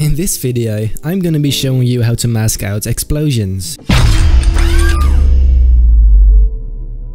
In this video, I'm gonna be showing you how to mask out explosions.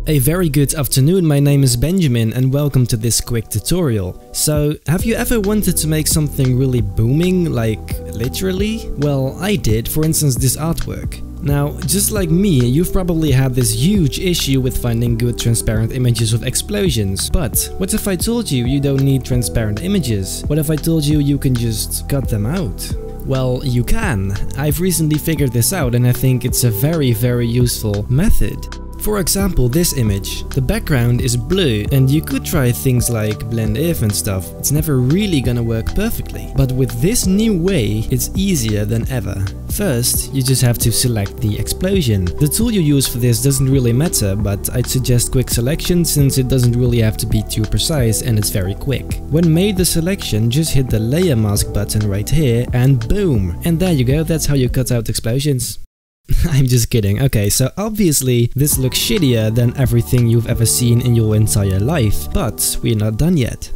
A very good afternoon, my name is Benjamin and welcome to this quick tutorial. So, have you ever wanted to make something really booming, like literally? Well, I did, for instance this artwork. Now, just like me, you've probably had this huge issue with finding good transparent images of explosions. But what if I told you you don't need transparent images? What if I told you you can just cut them out? Well, you can. I've recently figured this out and I think it's a very very useful method. For example, this image. The background is blue and you could try things like blend if and stuff. It's never really gonna work perfectly. But with this new way, it's easier than ever. First, you just have to select the explosion. The tool you use for this doesn't really matter, but I'd suggest quick selection since it doesn't really have to be too precise and it's very quick. When made the selection, just hit the layer mask button right here and boom! And there you go, that's how you cut out explosions. I'm just kidding. Okay, so obviously this looks shittier than everything you've ever seen in your entire life, but we're not done yet.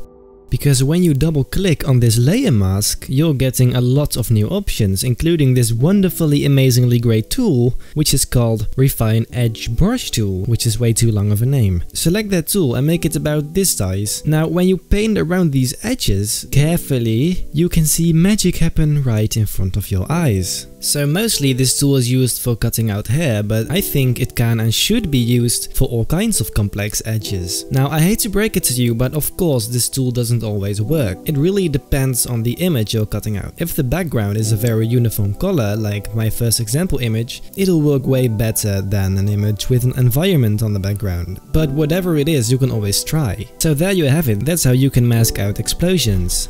Because when you double click on this layer mask, you're getting a lot of new options, including this wonderfully amazingly great tool, which is called Refine Edge Brush Tool, which is way too long of a name. Select that tool and make it about this size. Now, when you paint around these edges, carefully, you can see magic happen right in front of your eyes. So mostly this tool is used for cutting out hair, but I think it can and should be used for all kinds of complex edges. Now I hate to break it to you, but of course this tool doesn't always work. It really depends on the image you're cutting out. If the background is a very uniform color, like my first example image, it'll work way better than an image with an environment on the background. But whatever it is, you can always try. So there you have it, that's how you can mask out explosions.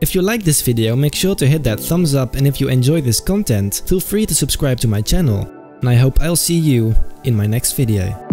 If you like this video, make sure to hit that thumbs up and if you enjoy this content, feel free to subscribe to my channel. And I hope I'll see you in my next video.